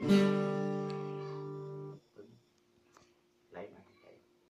Música